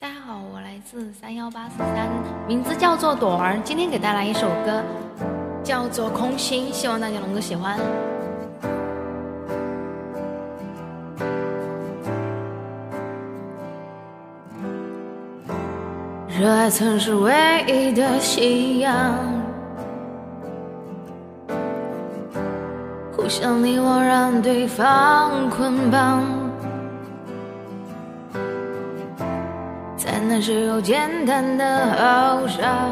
大家好，我来自三幺八四三，名字叫做朵儿。今天给大家来一首歌，叫做《空心》，希望大家能够喜欢。热爱曾是唯一的信仰，互相你我让对方捆绑，在那时候简单的翱翔，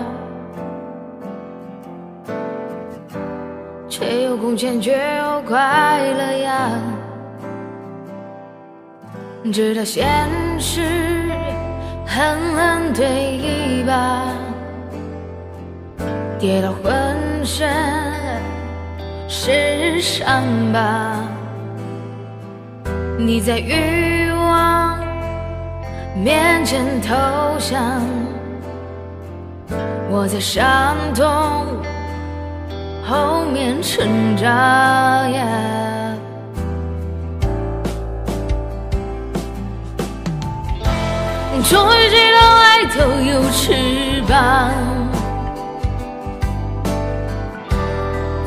却又空前却有快乐呀，直到现实。狠狠推一把，跌到浑身是伤疤。你在欲望面前投降，我在伤痛后面成长。终于知道爱都有翅膀，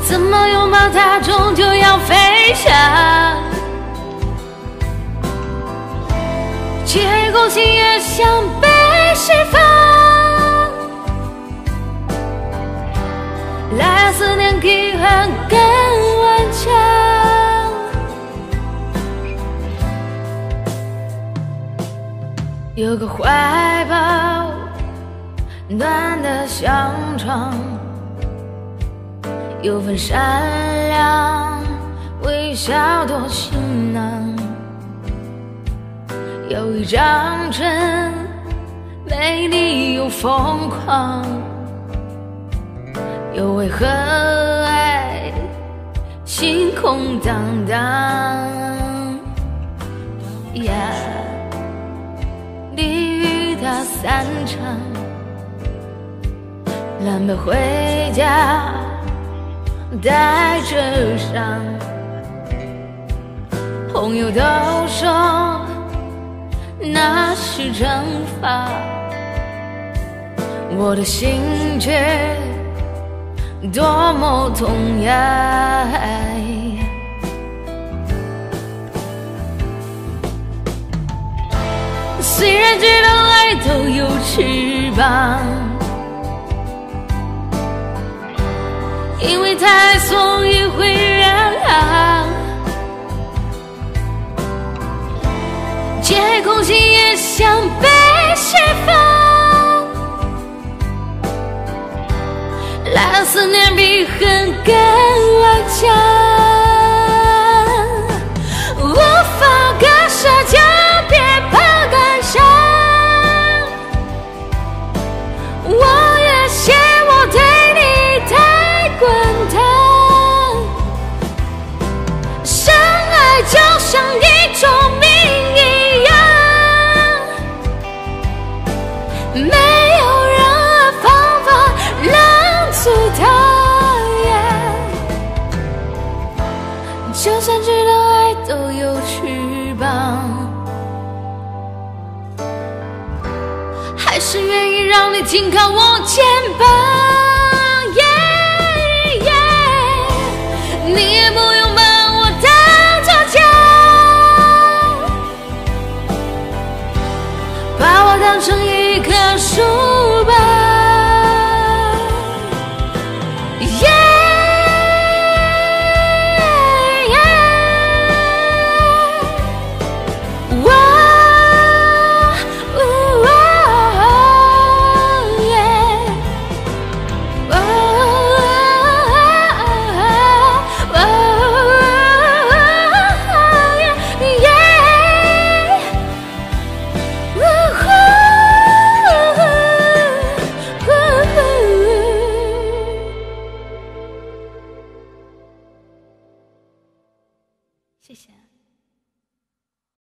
怎么拥抱它终究要飞翔？结果心也想被释放，来思念比恨更顽强。有个怀抱，暖的像床，有份善良，微笑多行囊，有一张真，美丽又疯狂，又为何爱心空荡荡？你与他散场，狼狈回家，带着伤。朋友都说那是惩罚，我的心却多么痛呀！虽然知道。都有翅膀，因为太借空心也想被释放，来思念比恨更顽强。没有任何方法能阻挡就算知道爱都有翅膀，还是愿意让你紧靠我肩膀。你也不用把我当作家，把我当成一一棵树。